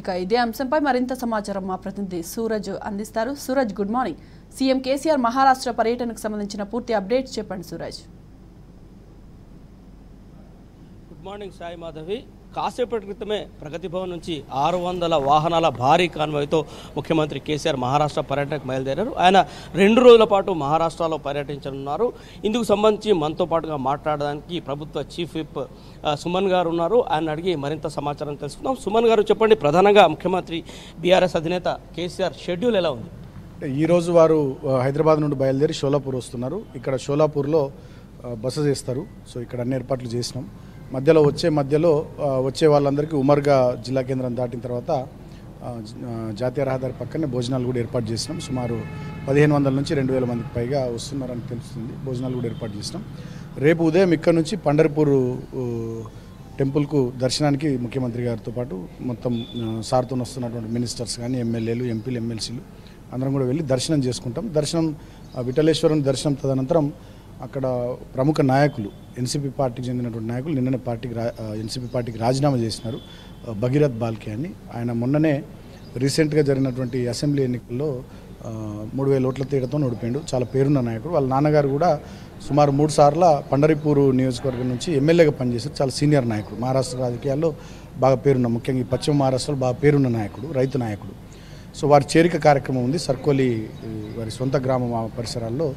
ఇక ఇదే అంశంపై మరింత సమాచారం మా ప్రతినిధి సూరజ్ అందిస్తారు. Suraj good morning CM KCR Maharashtra పర్యటనకు సంబంధించిన పూర్తి అప్డేట్స్ చెప్పండి Suraj. Good morning Sai Madhavi. కాసేపటి క్రితమే ప్రగతి భవన్ నుంచి ఆరు వందల వాహనాల భారీ కాన్వాయ్తో ముఖ్యమంత్రి కేసీఆర్ మహారాష్ట్ర పర్యటనకు బయలుదేరారు. ఆయన రెండు రోజుల పాటు మహారాష్ట్రలో పర్యటించనున్నారు. ఇందుకు సంబంధించి మనతో పాటుగా మాట్లాడడానికి ప్రభుత్వ చీఫ్ విప్ సుమన్ గారు ఉన్నారు. ఆయన అడిగి మరింత సమాచారం తెలుసుకుందాం. సుమన్ గారు చెప్పండి ప్రధానంగా ముఖ్యమంత్రి బీఆర్ఎస్ అధినేత కేసీఆర్ షెడ్యూల్ ఎలా ఉంది? ఈరోజు వారు హైదరాబాద్ నుండి బయలుదేరి షోలాపూర్ వస్తున్నారు. ఇక్కడ షోలాపూర్లో బస చేస్తారు. సో ఇక్కడ అన్ని ఏర్పాట్లు చేసినాం. మధ్యలో వచ్చే మధ్యలో వచ్చే వాళ్ళందరికీ ఉమర్గా జిల్లా కేంద్రం దాటిన తర్వాత జాతీయ రహదారి పక్కనే భోజనాలు కూడా ఏర్పాటు చేసినాం. సుమారు పదిహేను వందల నుంచి రెండు వేల మందికి పైగా వస్తున్నారని తెలుస్తుంది. భోజనాలు కూడా ఏర్పాటు చేసినాం. రేపు ఉదయం ఇక్కడ నుంచి పండర్పూర్ టెంపుల్కు దర్శనానికి ముఖ్యమంత్రి గారితో పాటు మొత్తం సార్తో వస్తున్నటువంటి మినిస్టర్స్ కానీ ఎమ్మెల్యేలు ఎంపీలు ఎమ్మెల్సీలు అందరం కూడా వెళ్ళి దర్శనం చేసుకుంటాం. దర్శనం విఠలేశ్వరుని దర్శనం తదనంతరం అక్కడ ప్రముఖ నాయకులు ఎన్సీపీ పార్టీకి చెందినటువంటి నాయకులు నిన్ననే పార్టీకి రా ఎన్సీపీ పార్టీకి రాజీనామా చేసినారు భగీరథ్ బాల్కే అని. ఆయన మొన్ననే రీసెంట్గా జరిగినటువంటి అసెంబ్లీ ఎన్నికల్లో మూడు వేల ఓట్ల తేడాతో ఓడిపోయాడు. చాలా పేరున్న నాయకుడు. వాళ్ళ నాన్నగారు కూడా సుమారు మూడు సార్ల పండరిపూరు నియోజకవర్గం నుంచి ఎమ్మెల్యేగా పనిచేశారు. చాలా సీనియర్ నాయకుడు. మహారాష్ట్ర రాజకీయాల్లో బాగా పేరున్న ముఖ్యంగా ఈ పశ్చిమ మహారాష్ట్రలో బాగా పేరున్న నాయకుడు రైతు నాయకుడు. సో వారి చేరిక కార్యక్రమం ఉంది. సర్కోలి వారి సొంత గ్రామం పరిసరాల్లో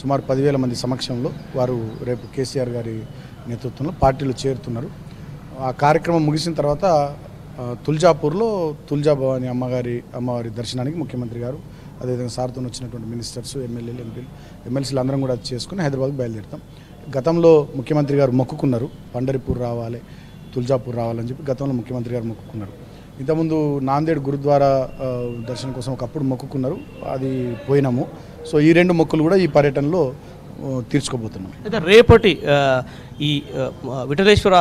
సుమారు పదివేల మంది సమక్షంలో వారు రేపు కేసీఆర్ గారి నేతృత్వంలో పార్టీలో చేరుతున్నారు. ఆ కార్యక్రమం ముగిసిన తర్వాత తుల్జాపూర్లో తుల్జా భవాని అమ్మగారి అమ్మవారి దర్శనానికి ముఖ్యమంత్రి గారు అదేవిధంగా సార్తో వచ్చినటువంటి మినిస్టర్స్ ఎమ్మెల్యేలు ఎంపీలు ఎమ్మెల్సీలు అందరం కూడా చేసుకుని హైదరాబాద్కి బయలుదేరుతాం. గతంలో ముఖ్యమంత్రి గారు మొక్కుకున్నారు పండరిపూర్ రావాలి తుల్జాపూర్ రావాలని చెప్పి గతంలో ముఖ్యమంత్రి గారు మొక్కుకున్నారు. ఇంతకుముందు నాందేడ్ గురుద్వారా దర్శనం కోసం ఒకప్పుడు మొక్కుకున్నారు అది పోయినాము. సో ఈ రెండు మొక్కులు కూడా ఈ పర్యటనలో తీర్చుకోబోతున్నాం. అయితే రేపటి ఈ విఠలేశ్వర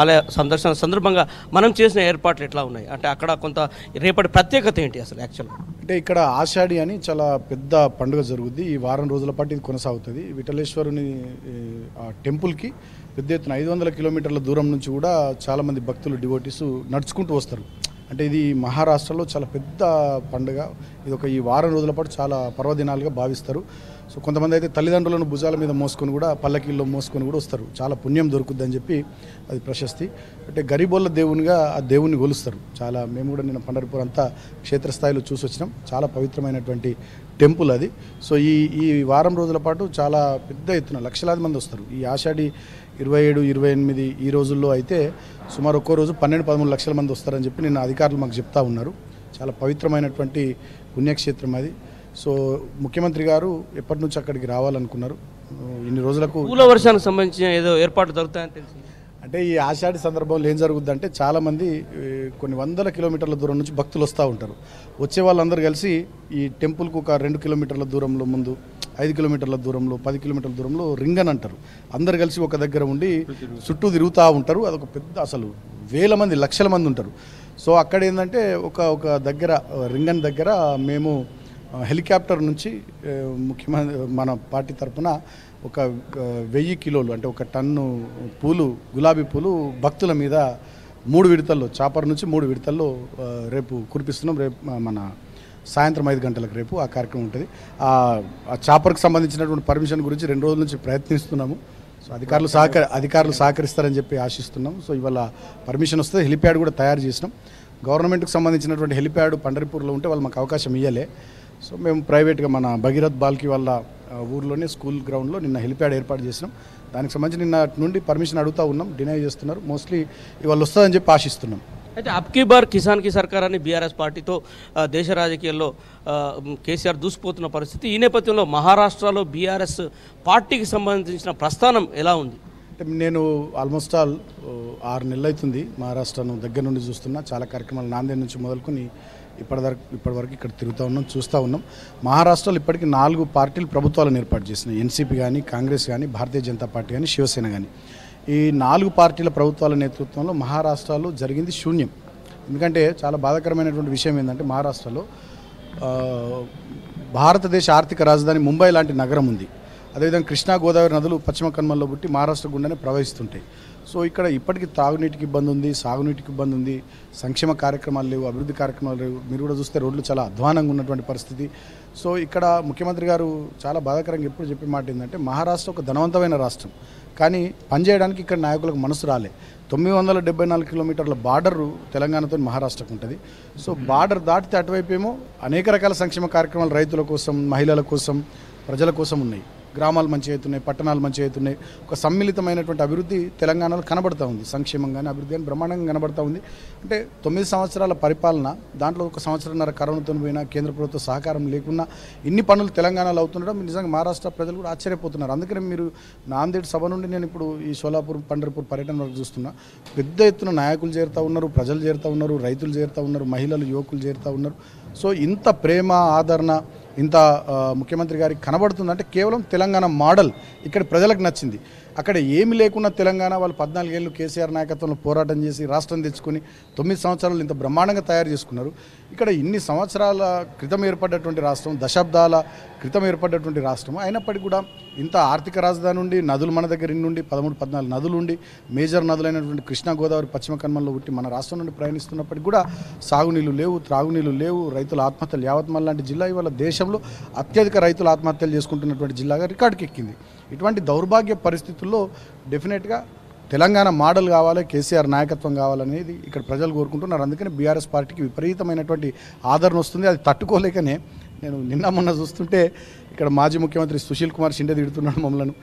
ఆలయ సందర్శన సందర్భంగా మనం చేసిన ఏర్పాట్లు ఎట్లా ఉన్నాయి? అంటే అక్కడ కొంత రేపటి ప్రత్యేకత ఏంటి అసలు యాక్చువల్గా అంటే ఇక్కడ ఆషాఢి అని చాలా పెద్ద పండుగ జరుగుద్ది. ఈ వారం రోజుల పాటు ఇది కొనసాగుతుంది. విఠలేశ్వరుని ఆ టెంపుల్కి పెద్ద ఎత్తున ఐదు వందల కిలోమీటర్ల దూరం నుంచి కూడా చాలామంది భక్తులు డివోటీస్ నడుచుకుంటూ వస్తారు. అంటే ఇది మహారాష్ట్రలో చాలా పెద్ద పండుగ. ఇది ఒక ఈ వారం రోజుల పాటు చాలా పర్వదినాలుగా భావిస్తారు. సో కొంతమంది అయితే తల్లిదండ్రులను భుజాల మీద మోసుకొని కూడా పల్లకీల్లో మోసుకొని కూడా వస్తారు. చాలా పుణ్యం దొరుకుద్దని చెప్పి అది ప్రశస్తి. అంటే గరీబోళ్ళ దేవునిగా ఆ దేవుని కొలుస్తారు చాలా మేము కూడా నిన్న పండర్పూర్ అంతా క్షేత్రస్థాయిలో చూసి వచ్చినాం. చాలా పవిత్రమైనటువంటి టెంపుల్ అది. సో ఈ ఈ వారం రోజుల పాటు చాలా పెద్ద ఎత్తున లక్షలాది మంది వస్తారు. ఈ ఆషాఢి ఇరవై ఏడు ఇరవై ఎనిమిది ఈ రోజుల్లో అయితే సుమారు ఒక్కో రోజు పన్నెండు పదమూడు లక్షల మంది వస్తారని చెప్పి నిన్న అధికారులు మాకు చెప్తా ఉన్నారు. చాలా పవిత్రమైనటువంటి పుణ్యక్షేత్రం అది. సో ముఖ్యమంత్రి గారు ఎప్పటి నుంచి అక్కడికి రావాలనుకున్నారు? ఇన్ని రోజులకు పూల వర్షానికి సంబంధించిన ఏదో ఏర్పాట్లు జరుగుతాయని తెలిసింది. అంటే ఈ ఆషాఢి సందర్భంలో ఏం జరుగుద్దంటే చాలామంది కొన్ని వందల కిలోమీటర్ల దూరం నుంచి భక్తులు వస్తూ ఉంటారు. వచ్చే వాళ్ళందరూ కలిసి ఈ టెంపుల్కు ఒక రెండు కిలోమీటర్ల దూరంలో ముందు ఐదు కిలోమీటర్ల దూరంలో పది కిలోమీటర్ల దూరంలో రింగ్ అని అంటారు. అందరు కలిసి ఒక దగ్గర ఉండి చుట్టూ తిరుగుతూ ఉంటారు. అదొక పెద్ద అసలు వేల మంది లక్షల మంది ఉంటారు. సో అక్కడ ఏంటంటే ఒక ఒక దగ్గర రింగన్ దగ్గర మేము హెలికాప్టర్ నుంచి ముఖ్యమంత్రి మన పార్టీ తరపున ఒక వెయ్యి కిలోలు అంటే ఒక టన్ను పూలు గులాబీ పూలు భక్తుల మీద మూడు విడతల్లో చాపర్ నుంచి మూడు విడతల్లో రేపు కురిపిస్తున్నాం. రేపు మన సాయంత్రం ఐదు గంటలకు రేపు ఆ కార్యక్రమం ఉంటుంది. ఆ చాపర్కి సంబంధించినటువంటి పర్మిషన్ గురించి రెండు రోజుల నుంచి ప్రయత్నిస్తున్నాము. సో అధికారులు సహకరి అధికారులు సహకరిస్తారని చెప్పి ఆశిస్తున్నాం. సో ఇవాళ పర్మిషన్ వస్తే హెలిప్యాడ్ కూడా తయారు చేసినాం. గవర్నమెంట్కి సంబంధించినటువంటి హెలిప్యాడ్ పండరిపూర్లో ఉంటే వాళ్ళు మాకు అవకాశం ఇవ్వలే సో మేము ప్రైవేట్గా మన భగీరథ్ బాల్కి వాళ్ళ ఊర్లోనే స్కూల్ గ్రౌండ్లో నిన్న హెలిప్యాడ్ ఏర్పాటు చేసినాం. దానికి సంబంధించి నిన్న నుండి పర్మిషన్ అడుగుతూ ఉన్నాం డినై చేస్తున్నారు. మోస్ట్లీ ఇవాళ వస్తుందని చెప్పి ఆశిస్తున్నాం. అయితే అబ్కీ బార్ కిసాన్కి సర్కార్ అని బీఆర్ఎస్ పార్టీతో దేశ రాజకీయాల్లో కేసీఆర్ దూసిపోతున్న పరిస్థితి. ఈ నేపథ్యంలో మహారాష్ట్రలో బీఆర్ఎస్ పార్టీకి సంబంధించిన ప్రస్థానం ఎలా ఉంది? అంటే నేను ఆల్మోస్ట్ ఆల్ ఆరు నెలలు అవుతుంది మహారాష్ట్రను దగ్గర నుండి చూస్తున్నా. చాలా కార్యక్రమాలు నాందేడ్ నుంచి మొదలుకొని ఇప్పటివరకు ఇప్పటివరకు ఇక్కడ తిరుగుతూ ఉన్నాం చూస్తూ ఉన్నాం. మహారాష్ట్రలో ఇప్పటికీ నాలుగు పార్టీలు ప్రభుత్వాలను ఏర్పాటు చేసినాయి. ఎన్సీపీ కానీ కాంగ్రెస్ కానీ భారతీయ జనతా పార్టీ కానీ శివసేన కానీ ఈ నాలుగు పార్టీల ప్రభుత్వాల నేతృత్వంలో మహారాష్ట్రలో జరిగింది శూన్యం. ఎందుకంటే చాలా బాధాకరమైనటువంటి విషయం ఏంటంటే మహారాష్ట్రలో భారతదేశ ఆర్థిక రాజధాని ముంబై లాంటి నగరం ఉంది. అదేవిధంగా కృష్ణా గోదావరి నదులు పశ్చిమ కన్మల్లో పుట్టి మహారాష్ట్ర గుండానే ప్రవహిస్తుంటాయి. సో ఇక్కడ ఇప్పటికీ తాగునీటికి ఇబ్బంది ఉంది సాగునీటికి ఇబ్బంది ఉంది సంక్షేమ కార్యక్రమాలు లేవు అభివృద్ధి కార్యక్రమాలు లేవు. మీరు కూడా చూస్తే రోడ్లు చాలా అధ్వానంగా ఉన్నటువంటి పరిస్థితి. సో ఇక్కడ ముఖ్యమంత్రి గారు చాలా బాధాకరంగా ఎప్పుడు చెప్పే మాట ఏంటంటే మహారాష్ట్ర ఒక ధనవంతమైన రాష్ట్రం. కానీ పనిచేయడానికి ఇక్కడ నాయకులకు మనసు రాలే. తొమ్మిది వందల డెబ్బై నాలుగు కిలోమీటర్ల బార్డర్ తెలంగాణతో మహారాష్ట్రకు ఉంటుంది. సో బార్డర్ దాటితే అటువైపు ఏమో అనేక రకాల సంక్షేమ కార్యక్రమాలు రైతుల కోసం మహిళల కోసం ప్రజల కోసం ఉన్నాయి. గ్రామాలు మంచి అవుతున్నాయి పట్టణాలు మంచి అవుతున్నాయి. ఒక సమ్మిళితమైనటువంటి అభివృద్ధి తెలంగాణలో కనబడతా ఉంది. సంక్షేమం కానీ అభివృద్ధి కానీ బ్రహ్మాండంగా కనబడతా ఉంది. అంటే తొమ్మిది సంవత్సరాల పరిపాలన దాంట్లో ఒక సంవత్సరంన్నర కరోనాతో పోయినా కేంద్ర ప్రభుత్వ సహకారం లేకున్నా ఇన్ని పనులు తెలంగాణలో అవుతుండడం నిజంగా మహారాష్ట్ర ప్రజలు కూడా ఆశ్చర్యపోతున్నారు. అందుకనే మీరు నాందేడ్ సభ నుండి నేను ఇప్పుడు ఈ సోలాపూర్ పండర్పూర్ పర్యటన వరకు చూస్తున్నా. పెద్ద ఎత్తున నాయకులు చేరుతూ ఉన్నారు ప్రజలు చేరుతూ ఉన్నారు రైతులు చేరుతూ ఉన్నారు మహిళలు యువకులు చేరుతూ ఉన్నారు. సో ఇంత ప్రేమ ఆదరణ ఇంత ముఖ్యమంత్రి గారికి కనబడుతుందంటే కేవలం తెలంగాణ మోడల్ ఇక్కడ ప్రజలకు నచ్చింది. అక్కడ ఏమి లేకున్నా తెలంగాణ వాళ్ళు పద్నాలుగేళ్ళు కేసీఆర్ నాయకత్వంలో పోరాటం చేసి రాష్ట్రం తెచ్చుకొని తొమ్మిది సంవత్సరాలు ఇంత బ్రహ్మాండంగా తయారు చేసుకున్నారు. ఇక్కడ ఇన్ని సంవత్సరాల క్రితం ఏర్పడ్డటువంటి రాష్ట్రం దశాబ్దాల క్రితం ఏర్పడ్డటువంటి రాష్ట్రం అయినప్పటికీ కూడా ఇంత ఆర్థిక రాజధాని నుండి నదులు మన దగ్గర నుండి పదమూడు పద్నాలుగు నదులు ఉండి మేజర్ నదులైనటువంటి కృష్ణా గోదావరి పశ్చిమ కన్మల్లో పుట్టి మన రాష్ట్రం నుండి ప్రయాణిస్తున్నప్పటికీ కూడా సాగునీళ్ళు లేవు త్రాగునీళ్ళు లేవు రైతుల ఆత్మహత్యలు యావత్మల్ లాంటి జిల్లా ఇవాళ దేశంలో అత్యధిక రైతులు ఆత్మహత్యలు చేసుకుంటున్నటువంటి జిల్లాగా రికార్డుకి ఎక్కింది ఇటువంటి దౌర్భాగ్య పరిస్థితుల్లో డెఫినెట్గా తెలంగాణ మోడల్ కావాలి కేసీఆర్ నాయకత్వం కావాలనేది ఇక్కడ ప్రజలు కోరుకుంటున్నారు. అందుకని బీఆర్ఎస్ పార్టీకి విపరీతమైనటువంటి ఆదరణ వస్తుంది. అది తట్టుకోలేకనే నేను నిన్న మొన్న చూస్తుంటే ఇక్కడ మాజీ ముఖ్యమంత్రి సుశీల్ కుమార్ షిండే తిడుతున్నాడు మమ్మల్ని.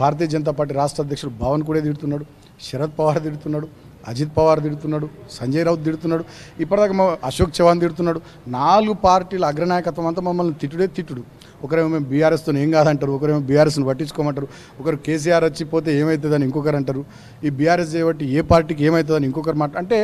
భారతీయ జనతా పార్టీ రాష్ట్ర అధ్యక్షుడు భవన్ కూడా తిడుతున్నాడు. శరద్ పవార్ తిడుతున్నాడు. అజిత్ పవార్ తిడుతున్నాడు సంజయ్ రావుత్ తిడుతున్నాడు ఇప్పటిదాకా మా అశోక్ చవాన్ తిడుతున్నాడు. నాలుగు పార్టీల అగ్రనాయకత్వం అంతా మమ్మల్ని తిట్టుడే తిట్టుడు. ఒకరేమో బీఆర్ఎస్తో ఏం కాదంటారు ఒకరేమో బీఆర్ఎస్ని పట్టించుకోమంటారు ఒకరు కేసీఆర్ వచ్చిపోతే ఏమవుతుందని ఇంకొకరు అంటారు. ఈ బీఆర్ఎస్ చేయబట్టి ఏ పార్టీకి ఏమవుతుందని ఇంకొకరు మాట అంటే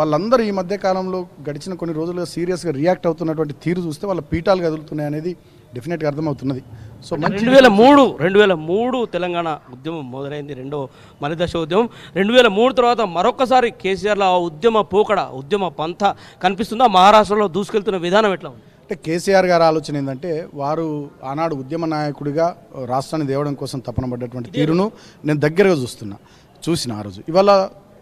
వాళ్ళందరూ ఈ మధ్యకాలంలో గడిచిన కొన్ని రోజులుగా సీరియస్గా రియాక్ట్ అవుతున్నటువంటి తీరు చూస్తే వాళ్ళ పీఠాలు కదులుతున్నాయి అనేది డెఫినెట్గా అర్థమవుతున్నది. సో రెండు వేల మూడు రెండు వేల మూడు తెలంగాణ ఉద్యమం మొదలైంది రెండో మలిదశ ఉద్యమం. రెండు వేల మూడు తర్వాత మరొకసారి కేసీఆర్లో ఆ ఉద్యమ పోకడ ఉద్యమ పంథ కనిపిస్తుందా? మహారాష్ట్రలో దూసుకెళ్తున్న విధానం ఎట్లా ఉంది? అంటే కేసీఆర్ గారి ఆలోచన ఏంటంటే వారు ఆనాడు ఉద్యమ నాయకుడిగా రాష్ట్రాన్ని దేవడం కోసం తపన పడ్డటువంటి తీరును నేను దగ్గరగా చూస్తున్నా చూసిన ఆ రోజు. ఇవాళ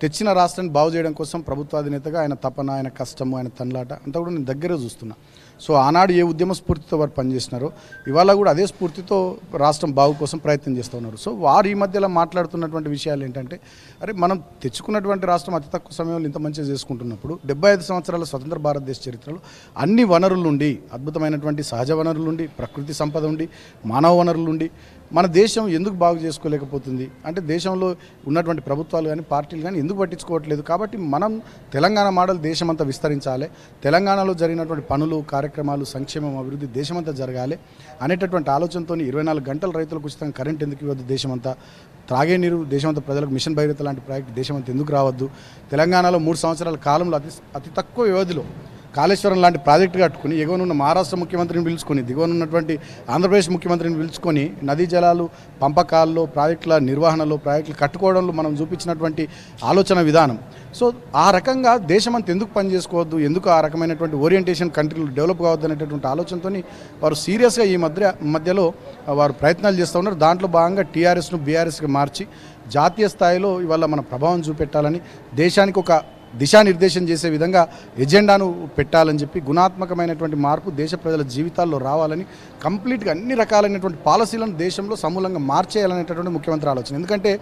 తెచ్చిన రాష్ట్రాన్ని బాగు చేయడం కోసం ప్రభుత్వాధినేతగా ఆయన తపన ఆయన కష్టము ఆయన తన్లాట అంతా కూడా నేను దగ్గరగా చూస్తున్నా. సో ఆనాడు ఏ ఉద్యమ స్ఫూర్తితో వారు పనిచేసినారో ఇవాళ కూడా అదే స్ఫూర్తితో రాష్ట్రం బాగు కోసం ప్రయత్నం చేస్తూ ఉన్నారు. సో వారు ఈ మధ్యలో మాట్లాడుతున్నటువంటి విషయాలు ఏంటంటే అరే మనం తెచ్చుకున్నటువంటి రాష్ట్రం అతి తక్కువ సమయంలో ఇంత మంచిగా చేసుకుంటున్నప్పుడు డెబ్బై ఐదు సంవత్సరాల స్వతంత్ర భారతదేశ చరిత్రలో అన్ని వనరులుండి అద్భుతమైనటువంటి సహజ వనరులుండి ప్రకృతి సంపద ఉండి మానవ వనరులుండి మన దేశం ఎందుకు బాగు చేసుకోలేకపోతుంది? అంటే దేశంలో ఉన్నటువంటి ప్రభుత్వాలు కానీ పార్టీలు కానీ ఎందుకు పట్టించుకోవట్లేదు? కాబట్టి మనం తెలంగాణ మోడల్ దేశమంతా విస్తరించాలి. తెలంగాణలో జరిగినటువంటి పనులు కార్యక్రమాలు సంక్షేమం అభివృద్ధి దేశమంతా జరగాలి అనేటటువంటి ఆలోచనతో ఇరవై నాలుగు గంటల రైతులకు ఉచితంగా కరెంట్ ఎందుకు ఇవ్వద్దు దేశమంతా? త్రాగే నీరు దేశమంతా ప్రజలకు మిషన్ భైరత లాంటి ప్రాజెక్ట్ దేశమంతా ఎందుకు రావద్దు? తెలంగాణలో మూడు సంవత్సరాల కాలంలో అతి అతి తక్కువ వ్యవధిలో కాళేశ్వరం లాంటి ప్రాజెక్టు కట్టుకుని ఎగువనున్న మహారాష్ట్ర ముఖ్యమంత్రిని పిలుచుకొని దిగువనున్నటువంటి ఆంధ్రప్రదేశ్ ముఖ్యమంత్రిని పిలుచుకొని నదీ జలాలు పంపకాల్లో ప్రాజెక్టుల నిర్వహణలో ప్రాజెక్టులు కట్టుకోవడంలో మనం చూపించినటువంటి ఆలోచన విధానం. సో ఆ రకంగా దేశమంతా ఎందుకు పని చేసుకోవద్దు ఎందుకు ఆ రకమైనటువంటి ఓరియంటేషన్ కంట్రీలు డెవలప్ కావద్దు అనేటటువంటి ఆలోచనతో వారు సీరియస్గా ఈ మధ్య మధ్యలో వారు ప్రయత్నాలు చేస్తూ ఉన్నారు. దాంట్లో భాగంగా టీఆర్ఎస్ను బీఆర్ఎస్గా మార్చి జాతీయ స్థాయిలో ఇవాళ మన ప్రభావం చూపెట్టాలని దేశానికి ఒక దిశానిర్దేశం చేసే విధంగా ఎజెండాను పెట్టాలని చెప్పి గుణాత్మకమైనటువంటి మార్పు దేశ ప్రజల జీవితాల్లో రావాలని కంప్లీట్గా అన్ని రకాలైనటువంటి పాలసీలను దేశంలో సమూలంగా మార్చేయాలనేటటువంటి ముఖ్యమంత్రి ఆలోచన. ఎందుకంటే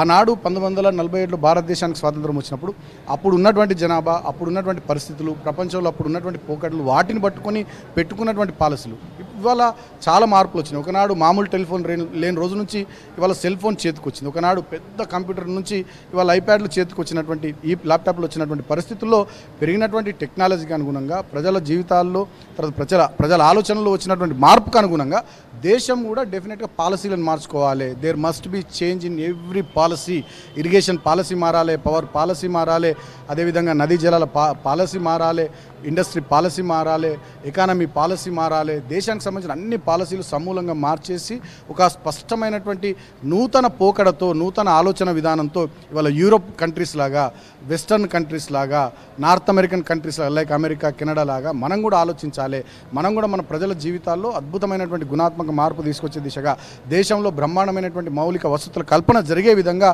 ఆనాడు పంతొమ్మిది వందల నలభై ఏడులో భారతదేశానికి స్వాతంత్రం వచ్చినప్పుడు అప్పుడు ఉన్నటువంటి జనాభా అప్పుడు ఉన్నటువంటి పరిస్థితులు ప్రపంచంలో అప్పుడు ఉన్నటువంటి పోకడలు వాటిని పట్టుకొని పెట్టుకున్నటువంటి పాలసీలు. ఇవాళ చాలా మార్పులు వచ్చినాయి. ఒకనాడు మామూలు టెలిఫోన్ లేని రోజు నుంచి ఇవాళ సెల్ ఫోన్ చేతికి వచ్చింది. ఒకనాడు పెద్ద కంప్యూటర్ నుంచి ఇవాళ ఐప్యాడ్లు చేతికి వచ్చినటువంటి ఈ ల్యాప్టాప్లు వచ్చినటువంటి పరిస్థితుల్లో పెరిగినటువంటి టెక్నాలజీకి అనుగుణంగా ప్రజల జీవితాల్లో తర్వాత ప్రజల ప్రజల ఆలోచనలో వచ్చినటువంటి మార్పుకు అనుగుణంగా దేశం కూడా డెఫినెట్గా పాలసీలను మార్చుకోవాలి. There must be change in every policy irrigation policy మారాలి పవర్ పాలసీ మారాలి అదేవిధంగా నదీ జలాల పా పాలసీ మారాలి ఇండస్ట్రీ పాలసీ మారాలి ఎకానమీ పాలసీ మారాలి దేశానికి సంబంధించిన అన్ని పాలసీలు సమూలంగా మార్చేసి ఒక స్పష్టమైనటువంటి నూతన పోకడతో నూతన ఆలోచన విధానంతో ఇవాళ యూరోప్ కంట్రీస్ లాగా వెస్టర్న్ కంట్రీస్ లాగా నార్త్ అమెరికన్ కంట్రీస్ లాగా లైక్ అమెరికా కెనడా లాగా మనం కూడా ఆలోచించాలి. మనం కూడా మన ప్రజల జీవితాల్లో అద్భుతమైనటువంటి గుణాత్మక మార్పు తీసుకొచ్చే దిశగా దేశంలో బ్రహ్మాండమైనటువంటి మౌలిక వసతుల కల్పన జరిగే విధంగా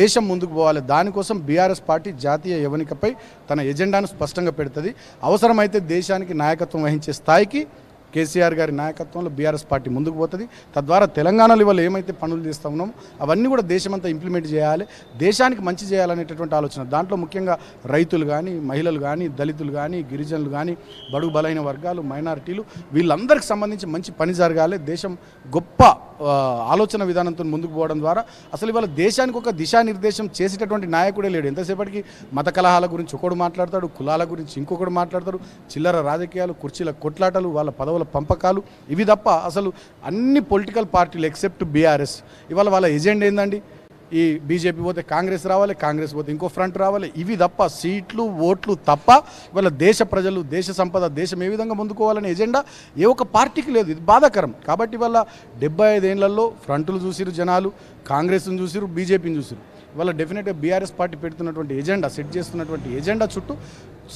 దేశం ముందుకు పోవాలి. దానికోసం బీఆర్ఎస్ పార్టీ జాతీయ యవనికపై తన ఎజెండాను స్పష్టంగా పెడుతుంది. అవసరమైతే దేశానికి నాయకత్వం వహించే స్థాయికి కేసీఆర్ గారి నాయకత్వంలో బీఆర్ఎస్ పార్టీ ముందుకు పోతుంది. తద్వారా తెలంగాణలో ఇవాళ ఏమైతే పనులు చేస్తూ ఉన్నామో అవన్నీ కూడా దేశమంతా ఇంప్లిమెంట్ చేయాలి. దేశానికి మంచి చేయాలనేటటువంటి ఆలోచన. దాంట్లో ముఖ్యంగా రైతులు కానీ మహిళలు కానీ దళితులు కానీ గిరిజనులు కానీ బడుగు బలైన వర్గాలు మైనారిటీలు వీళ్ళందరికి సంబంధించి మంచి పని జరగాలి. దేశం గొప్ప ఆలోచన విధానంతో ముందుకు పోవడం ద్వారా అసలు ఇవాళ దేశానికి ఒక దిశానిర్దేశం చేసేటటువంటి నాయకుడే లేడు. ఎంతసేపటికి మత కలహాల గురించి ఒకడు మాట్లాడతాడు కులాల గురించి ఇంకొకడు మాట్లాడతాడు చిల్లర రాజకీయాలు కుర్చీల కొట్లాటలు వాళ్ళ పదవుల పంపకాలు ఇవి తప్ప అసలు అన్ని పొలిటికల్ పార్టీలు ఎక్సెప్ట్ బీఆర్ఎస్. ఇవాళ వాళ్ళ ఎజెండా ఏందండి? ఈ బీజేపీ పోతే కాంగ్రెస్ రావాలి కాంగ్రెస్ పోతే ఇంకో ఫ్రంట్ రావాలి. ఇవి తప్ప సీట్లు ఓట్లు తప్ప ఇవాళ దేశ ప్రజలు దేశ సంపద దేశం ఏ విధంగా ముందుకోవాలనే ఎజెండా ఏ ఒక్క పార్టీకి లేదు. ఇది బాధాకరం. కాబట్టి ఇవాళ డెబ్బై ఐదేళ్ళలో ఫ్రంట్లు చూసిరు జనాలు కాంగ్రెస్ను చూసిరు బీజేపీని చూసిరు ఇవాళ డెఫినెట్గా బీఆర్ఎస్ పార్టీ పెడుతున్నటువంటి ఎజెండా సెట్ చేస్తున్నటువంటి ఎజెండా చుట్టూ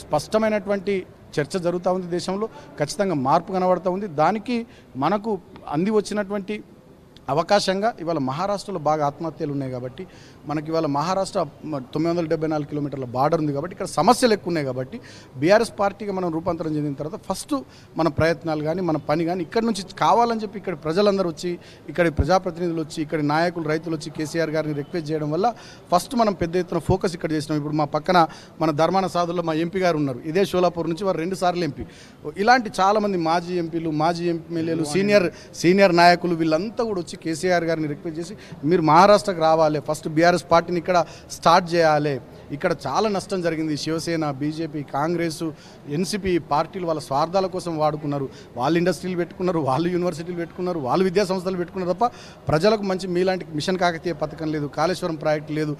స్పష్టమైనటువంటి చర్చ జరుగుతూ ఉంది దేశంలో. ఖచ్చితంగా మార్పు కనబడుతూ ఉంది. దానికి మనకు అంది వచ్చినటువంటి అవకాశంగా ఇవాళ మహారాష్ట్రలో బాగా ఆత్మహత్యలు ఉన్నాయి కాబట్టి మనకి ఇవాళ మహారాష్ట్ర తొమ్మిది వందల డెబ్బై నాలుగు కిలోమీటర్ల బార్డర్ ఉంది కాబట్టి ఇక్కడ సమస్యలు ఎక్కువ ఉన్నాయి కాబట్టి బీఆర్ఎస్ పార్టీగా మనం రూపాంతరం చెందిన తర్వాత ఫస్ట్ మన ప్రయత్నాలు కానీ మన పని కానీ ఇక్కడ నుంచి కావాలని చెప్పి ఇక్కడ ప్రజలందరూ వచ్చి ఇక్కడ ప్రజాప్రతినిధులు వచ్చి ఇక్కడ నాయకులు రైతులు వచ్చి కేసీఆర్ గారిని రిక్వెస్ట్ చేయడం వల్ల ఫస్ట్ మనం పెద్ద ఎత్తున ఫోకస్ ఇక్కడ చేసినాం. ఇప్పుడు మా పక్కన మన ధర్మాన సాధుల్లో మా ఎంపీ గారు ఉన్నారు. ఇదే షోలాపూర్ నుంచి వారు రెండు సార్లు ఎంపీ. ఇలాంటి చాలామంది మాజీ ఎంపీలు మాజీ ఎమ్మెల్యేలు సీనియర్ సీనియర్ నాయకులు వీళ్ళంతా కూడా వచ్చి కేసీఆర్ గారిని రిక్వెస్ట్ చేసి మీరు మహారాష్ట్రకు రావాలి ఫస్ట్ బీఆర్ఎస్ పార్టీని ఇక్కడ స్టార్ట్ చేయాలి. ఇక్కడ చాలా నష్టం జరిగింది. శివసేన బీజేపీ కాంగ్రెస్ ఎన్సీపీ పార్టీలు వాళ్ళ స్వార్థాల కోసం వాడుకున్నారు. వాళ్ళు ఇండస్ట్రీలు పెట్టుకున్నారు వాళ్ళు యూనివర్సిటీలు పెట్టుకున్నారు వాళ్ళు విద్యా సంస్థలు పెట్టుకున్నారు తప్ప ప్రజలకు మంచి మీలాంటి మిషన్ కాకతీయ పథకం లేదు కాళేశ్వరం ప్రాజెక్ట్ లేదు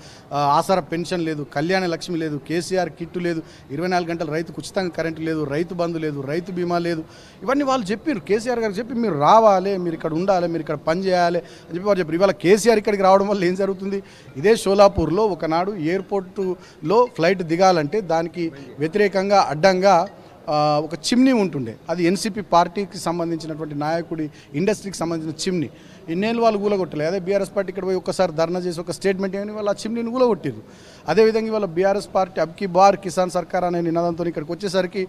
ఆసార ఆసరా పెన్షన్ లేదు కళ్యాణ లక్ష్మి లేదు కేసీఆర్ కిట్టు లేదు ఇరవై నాలుగు గంటలు రైతుకు ఉచితంగా కరెంటు లేదు రైతు బంధు లేదు రైతు బీమా లేదు. ఇవన్నీ వాళ్ళు చెప్పారు కేసీఆర్ గారు చెప్పి మీరు రావాలి మీరు ఇక్కడ ఉండాలి మీరు ఇక్కడ పని చేయాలి అని చెప్పి వారు చెప్పారు ఇవాళ కేసీఆర్ ఇక్కడికి రావడం వల్ల ఏం జరుగుతుంది? ఇదే షోలాపూర్లో ఒకనాడు ఎయిర్పోర్టు లో ఫ్లైట్ దిగాలంటే దానికి వ్యతిరేకంగా అడ్డంగా ఒక చిమ్నీ ఉంటుండే. అది ఎన్సీపీ పార్టీకి సంబంధించినటువంటి నాయకుడి ఇండస్ట్రీకి సంబంధించిన చిమ్నీ. ఇన్నేళ్ళు వాళ్ళు కూలగొట్టలేదు అదే బీఆర్ఎస్ పార్టీ ఇక్కడ పోయి ఒక్కసారి ధర్నా చేసి ఒక స్టేట్మెంట్ ఏమని వాళ్ళు ఆ చిమ్నీని కూలగొట్టారు అదేవిధంగా ఇవాళ బీఆర్ఎస్ పార్టీ అబ్కి బార్ కిసాన్ సర్కార్ అనే నినాదంతో ఇక్కడికి వచ్చేసరికి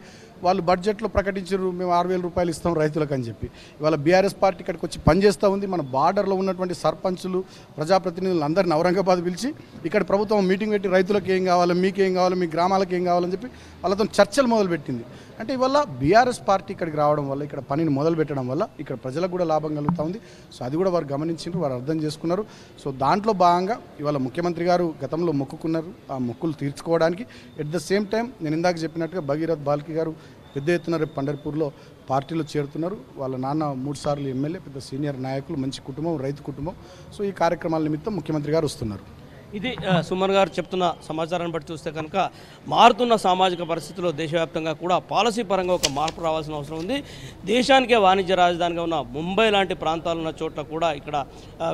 వాళ్ళు బడ్జెట్లో ప్రకటించారు మేము ఆరు వేల రూపాయలు ఇస్తాం రైతులకు అని చెప్పి. ఇవాళ బీఆర్ఎస్ పార్టీ ఇక్కడికి వచ్చి పనిచేస్తూ ఉంది. మన బార్డర్లో ఉన్నటువంటి సర్పంచులు ప్రజాప్రతినిధులు అందరిని ఔరంగాబాద్ పిలిచి ఇక్కడ ప్రభుత్వం మీటింగ్ పెట్టి రైతులకు ఏం కావాలి మీకు ఏం కావాలి మీ గ్రామాలకు ఏం కావాలని చెప్పి వాళ్ళతో చర్చలు మొదలుపెట్టింది. అంటే ఇవల్ల బీఆర్ఎస్ పార్టీ ఇక్కడికి రావడం వల్ల ఇక్కడ పనిని మొదలు పెట్టడం వల్ల ఇక్కడ ప్రజలకు కూడా లాభం కలుగుతూ ఉంది. సో అది కూడా వారు గమనించారు వారు అర్థం చేసుకున్నారు. సో దాంట్లో భాగంగా ఇవాళ ముఖ్యమంత్రి గారు గతంలో మొక్కుకున్నారు. ఆ మొక్కులు తీర్చుకోవడానికి ఎట్ ద సేమ్ టైం నేను ఇందాక చెప్పినట్టుగా భగీరథ్ బాల్కి గారు పెద్ద ఎత్తున రేపు పండర్పూర్లో పార్టీలో చేరుతున్నారు. వాళ్ళ నాన్న మూడు సార్లు ఎమ్మెల్యే పెద్ద సీనియర్ నాయకులు మంచి కుటుంబం రైతు కుటుంబం. సో ఈ కార్యక్రమాల నిమిత్తం ముఖ్యమంత్రి గారు వస్తున్నారు. ఇది సుమన్ గారు చెప్తున్న సమాచారాన్ని బట్టి చూస్తే కనుక మారుతున్న సామాజిక పరిస్థితుల్లో దేశవ్యాప్తంగా కూడా పాలసీ పరంగా ఒక మార్పు రావాల్సిన అవసరం ఉంది. దేశానికే వాణిజ్య రాజధానిగా ఉన్న ముంబై లాంటి ప్రాంతాలు ఉన్న చోట్ల కూడా ఇక్కడ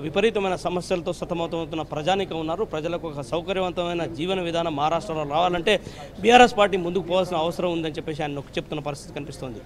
విపరీతమైన సమస్యలతో సతమతమవుతున్న ప్రజానికం ఉన్నారు. ప్రజలకు ఒక సౌకర్యవంతమైన జీవన విధానం మహారాష్ట్రలో రావాలంటే బీఆర్ఎస్ పార్టీ ముందుకు పోవాల్సిన అవసరం ఉందని చెప్పేసి ఆయన చెప్తున్న పరిస్థితి కనిపిస్తోంది.